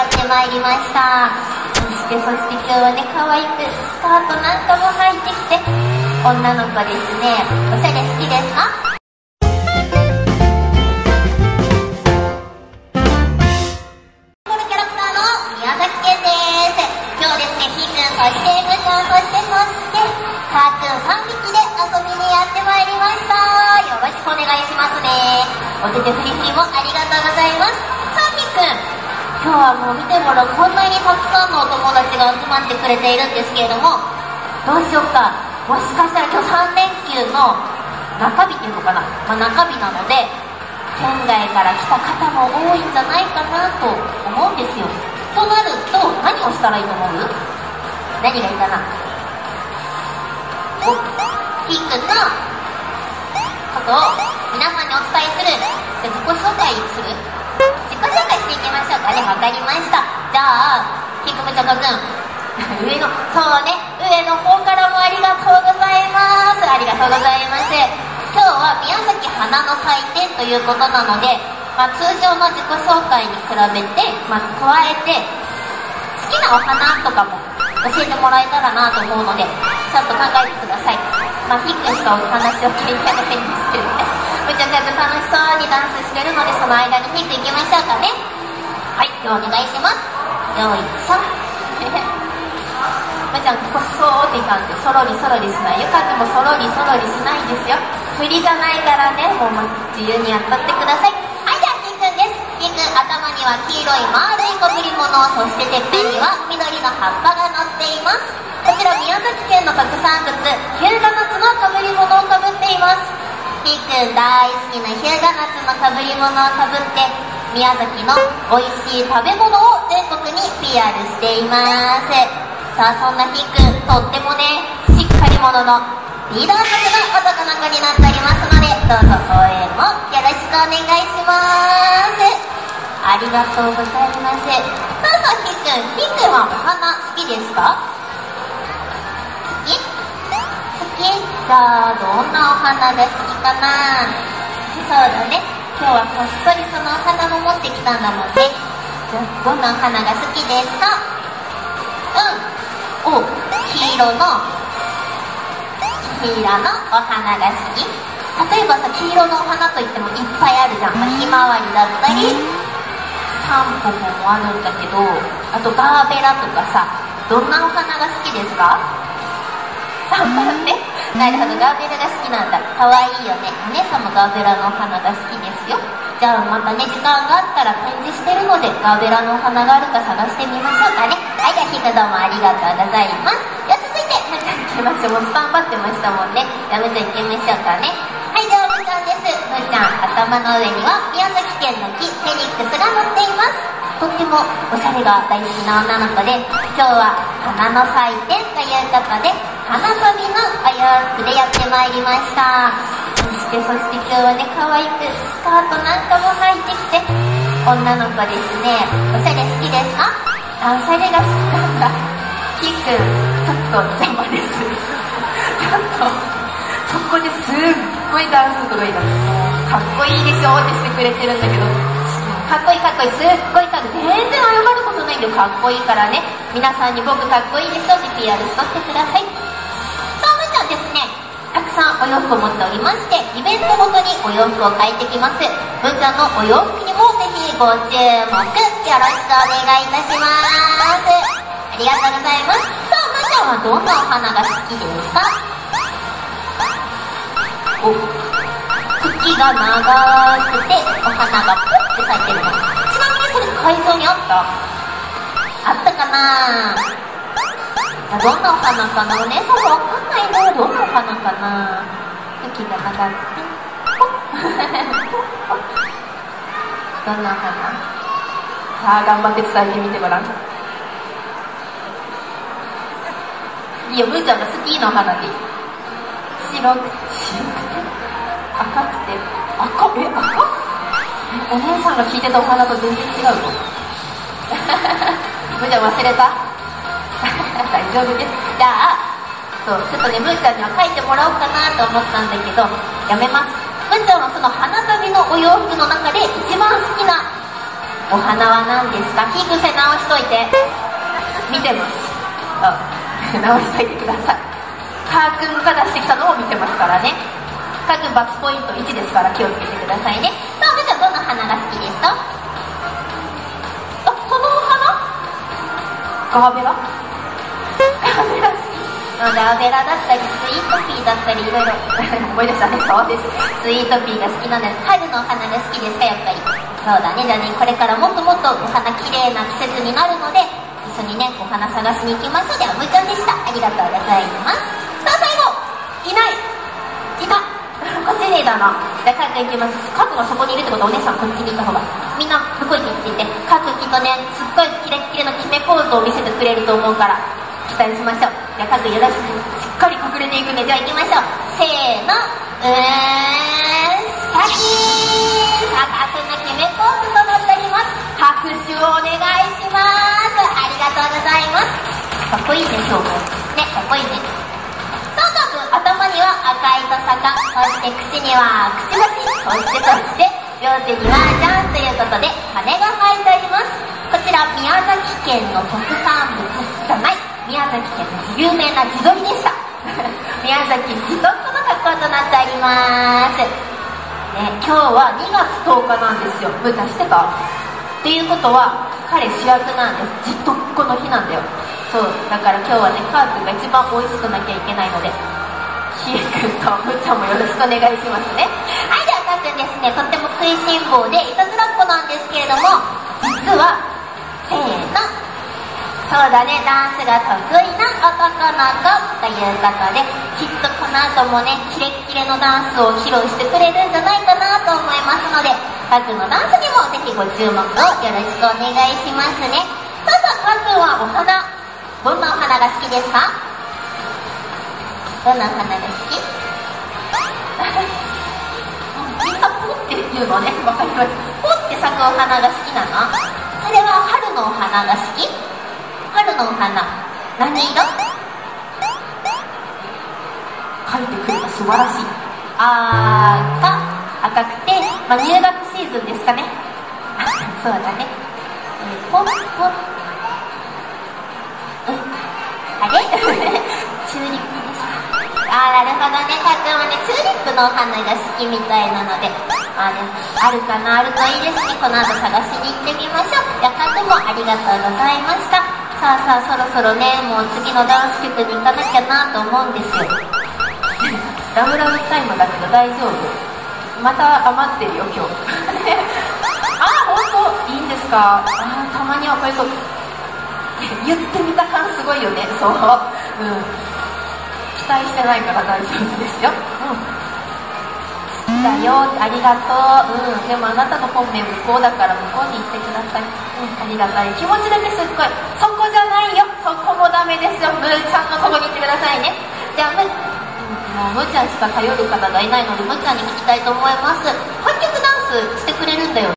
やってまいりました。そしてそして今日はね可愛くスカートなんかも履いてきて女の子ですね。おしゃれ好きですか？このキャラクターの宮崎県です。今日ですねひーくんそしてむちゃんそしてそしてたーくん3匹で遊びにやってまいりました。よろしくお願いしますね。お手手振り振りもありがとうございますさあひーくん今日はもう見てもらうこんなにたくさんのお友達が集まってくれているんですけれどもどうしようか。もしかしたら今日3連休の中日っていうのかな、まあ、中日なので県外から来た方も多いんじゃないかなと思うんですよ。となると何をしたらいいと思う？何がいいかな？おピーくんのことを皆さんにお伝えする。自己紹介する。自己紹介していきましょうかね。わかりました。じゃあピーくむちゃかくん。上のそうね。上の方からもありがとうございます。ありがとうございます。今日は宮崎花の祭典ということなので、まあ、通常の自己紹介に比べて、まあ、加えて好きなお花とかも教えてもらえたらなと思うのでちょっと考えてください。まあひっくんしかお話を聞いてないんですけどね。むちゃくちゃ楽しそうにダンスしてるのでその間にひっくんいきましょうかね。はい。ではお願いします。よいしょ。む ちゃんこそーっていかんでそろりそろりしない。ゆかくんもそろりそろりしないですよ。振りじゃないからね。もう自由にやったってください。はいじゃあひーくんです。ひーくん頭には黄色い丸い被り物そしててっぺんには緑の葉っぱが乗っています。こちら宮崎県の特産物日向夏の被り物をかぶっています。ひーくん大好きな日向夏の被り物をかぶって宮崎の美味しい食べ物を全国に PR しています。さあそんなひーくんとってもねしっかり者のリーダー格の男の子になっておりますのでどうぞ応援もよろしくお願いします。ありがとうございます。さあさあひーくんひーくんはお花好きですか？好き好き。じゃあどんなお花が好きかな？そうだね。今日はこっそりそのお花も持ってきたんだもんね。じゃあどんなお花が好きですか？うん。お黄色の黄色のお花が好き。例えばさ黄色のお花といってもいっぱいあるじゃん、ま、ひまわりだったりタンポポもあるんだけどあとガーベラとかさどんなお花が好きですか？3番ねなるほどガーベラが好きなんだ。かわいいよね。お姉さんもガーベラのお花が好きですよ。じゃあまたね時間があったら展示してるのでガーベラのお花があるか探してみましょうかね。はいじゃあひくどうもありがとうございます。じゃあ続いてむちゃん行きましょうもうスタンバってましたもんね。じゃあむちゃん行きましょうかね。はいじゃあむちゃんです。むちゃん頭の上には宮崎県の木フェニックスが乗っています。とってもおしゃれが大好きな女の子で今日は花の祭典ということで花飛びのお洋服でやってまいりました。そしてそして今日はね可愛くスカートなんかも履いてきて女の子ですね。おしゃれ好きですか？あおしゃれが好きなんだ。キーくんちょっと邪魔です。ちょっとそこですっごいダンスとかいいかっこいいでしょってしてくれてるんだけど。かっこいいかっこいいすっごいかっこいい。全然謝ることないんだよかっこいいからね。皆さんに僕かっこいいでしょって PR しとってください。くさんお洋服を持っておりましてイベントごとにお洋服を変えてきます。むちゃんのお洋服にもぜひご注目よろしくお願いいたします。ありがとうございます。さあむちゃんはどんなお花が好きですか？お茎が長くてお花がポッて咲いてるの。ちなみにそれ会場にあった？あったかな？あどんなお花かなお姉さんわかんないな。どんなお花かな。茎が長くてポッ どんなお花。さあ頑張って伝えてみてごらん。いいよむーちゃんが好きなお花で。白く白くて赤くて赤？え赤お姉さんが聞いてたお花と全然違うの。むーちゃん忘れた？丈夫ですじゃあそうちょっとねむーちゃんには書いてもらおうかなと思ったんだけどやめます。むーちゃんはその花旅のお洋服の中で一番好きなお花は何ですか？火癖直しといて。見てます。直しといてください。カー君が出してきたのを見てますからね。カー君バツポイント1ですから気をつけてくださいね。さあむちゃんどんな花が好きですか？あそのお花？ガーベラ？ガーベラ好きガーベラだったりスイートピーだったりいろいろ 思い出したねそうです。スイートピーが好きなんです春のお花が好きですかやっぱり。そうだねじゃあねこれからもっともっとお花綺麗な季節になるので一緒にねお花探しに行きましょう。ではむーちゃんでした。ありがとうございます。さあ最後いない。いた。こっちにいたな。じゃあカー行きます。カー君がそこにいるってことはお姉さんこっちにいた方が。みんな向こう行って言って。カー君きっとねすっごいキレッキレの決めポーズを見せてくれると思うから。期待しましょう。じゃあカー君よろしく。しっかり隠れていくんでじゃあ行きましょう。せーの。うーん。シャキーンさあカー君の決めポーズとなっております。拍手をお願いします。ありがとうございます。かっこいいね今日も。ねかっこいいね。さあカー君頭には赤いと坂。そして口にはくちばし。そしてそして両手にはジャンということで羽が生えております。こちら宮崎県の特産物じゃない。宮崎県の有名な地鶏でした 宮崎地鶏の格好となっておりますね、今日は2月10日なんですよ。ブータしてたっていうことは、彼主役なんです。じっとこの日なんだよ。そう。だから今日はね、カー君が一番美味しくなきゃいけないので、ひえくんとむっちゃんもよろしくお願いしますね。はい、ではカー君ですね、とっても食いしん坊でいたずらっ子なんですけれども、実は、せーの、そうだね、ダンスが得意な男の子ということで、きっとこの後もね、キレッキレのダンスを披露してくれるんじゃないかなと思いますので、カくんのダンスにもぜひご注目をよろしくお願いしますね。さあさあ、カくんはお花、どんなお花が好きですか？どんなお花が好き？ポって言うのね、わかります。ポって咲くお花が好きなの？それは春のお花が好き？春のお花。何色？書いてくれた素晴らしい。赤。赤くて、まあ、入学シーズンですかね。そうだね。ポンポンあれ？チューリップですか？あーなるほどね。たくんはねチューリップのお花が好きみたいなのであれあるかな？あるといいですね。この後探しに行ってみましょう。やかくんもありがとうございました。さあさあそろそろねもう次のダンス曲に行かなきゃなと思うんですよ。ラブラブタイムだけど大丈夫？また余ってるよ今日。あ本当？いいんですか？あたまにはこういうこと 言ってみた感すごいよね。そう。うん。期待してないから大丈夫ですよ。うん好きだよありがとう。うんでもあなたの本命向こうだから向こうに行ってください。うんありがたい。気持ちだけすっごい。そこじゃないよ。そこもダメですよ。むーちゃんのとこに行ってくださいね。じゃあむもうむーちゃんしか頼る方がいないのでむーちゃんに聞きたいと思います。8曲ダンスしてくれるんだよ